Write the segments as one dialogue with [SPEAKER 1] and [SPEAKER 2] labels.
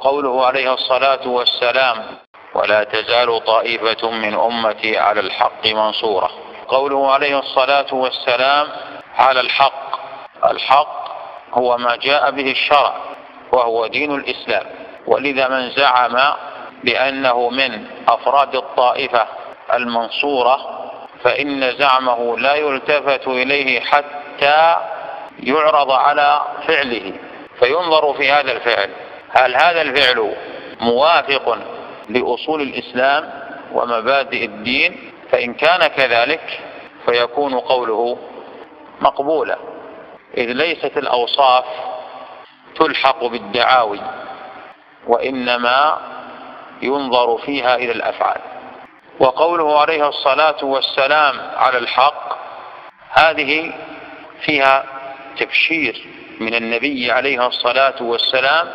[SPEAKER 1] قوله عليه الصلاة والسلام ولا تزال طائفة من أمتي على الحق منصورة. قوله عليه الصلاة والسلام على الحق. الحق هو ما جاء به الشرع وهو دين الإسلام. ولذا من زعم بأنه من أفراد الطائفة المنصورة فإن زعمه لا يلتفت إليه حتى يعرض على فعله فينظر في هذا الفعل. هل هذا الفعل موافق لأصول الإسلام ومبادئ الدين؟ فإن كان كذلك فيكون قوله مقبولا إذ ليست الأوصاف تلحق بالدعاوي وإنما ينظر فيها إلى الأفعال. وقوله عليه الصلاة والسلام على الحق هذه فيها تبشير من النبي عليه الصلاة والسلام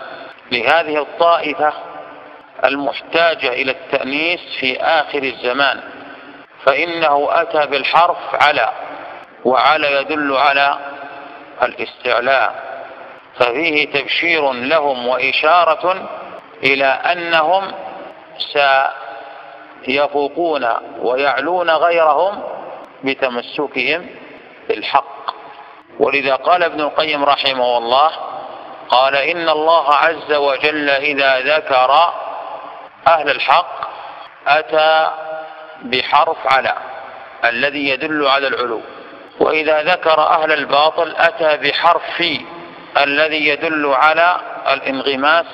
[SPEAKER 1] لهذه الطائفة المحتاجة إلى التأنيس في آخر الزمان فإنه أتى بالحرف على وعلى يدل على الاستعلاء ففيه تبشير لهم وإشارة إلى أنهم سيفوقون ويعلون غيرهم بتمسكهم بالحق. ولذا قال ابن القيم رحمه الله قال إن الله عز وجل إذا ذكر أهل الحق أتى بحرف على الذي يدل على العلو وإذا ذكر أهل الباطل أتى بحرف في الذي يدل على الانغماس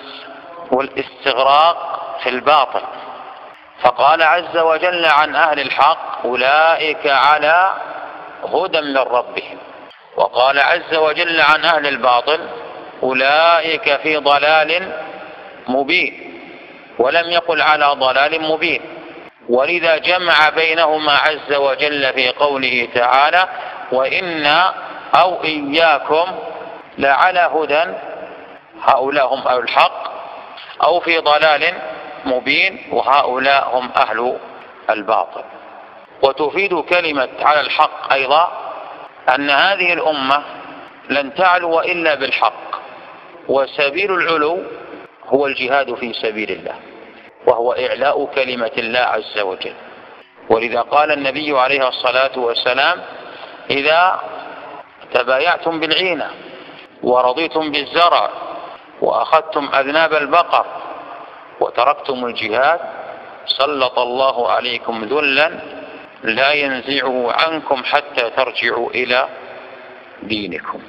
[SPEAKER 1] والاستغراق في الباطل. فقال عز وجل عن أهل الحق أولئك على هدى من ربهم. وقال عز وجل عن أهل الباطل أولئك في ضلال مبين ولم يقل على ضلال مبين. ولذا جمع بينهما عز وجل في قوله تعالى وإنا أو إياكم لعلى هدى. هؤلاء هم أهل الحق أو في ضلال مبين وهؤلاء هم أهل الباطل. وتفيد كلمة على الحق أيضا أن هذه الأمة لن تعلو إلا بالحق. وسبيل العلو هو الجهاد في سبيل الله وهو إعلاء كلمة الله عز وجل. ولذا قال النبي عليه الصلاة والسلام إذا تبايعتم بالعينة ورضيتم بالزرع وأخذتم أذناب البقر وتركتم الجهاد سلط الله عليكم ذلا لا ينزعه عنكم حتى ترجعوا إلى دينكم.